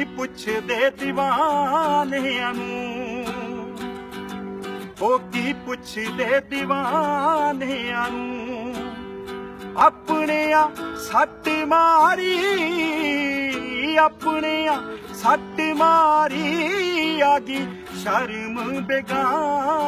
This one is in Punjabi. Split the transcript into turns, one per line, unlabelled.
ਕੀ ਪੁੱਛਦੇ دیਵਾਨਿਆਂ ਨੂੰ। ਉਹ ਕੀ ਪੁੱਛਦੇ دیਵਾਨਿਆਂ ਨੂੰ। ਆਪਣਿਆਂ ਸੱਟ ਮਾਰੀ ਆਪਣਿਆਂ ਸੱਟ ਮਾਰੀ, ਆ ਗਈ ਸ਼ਰਮ ਬੇਗਾਨ।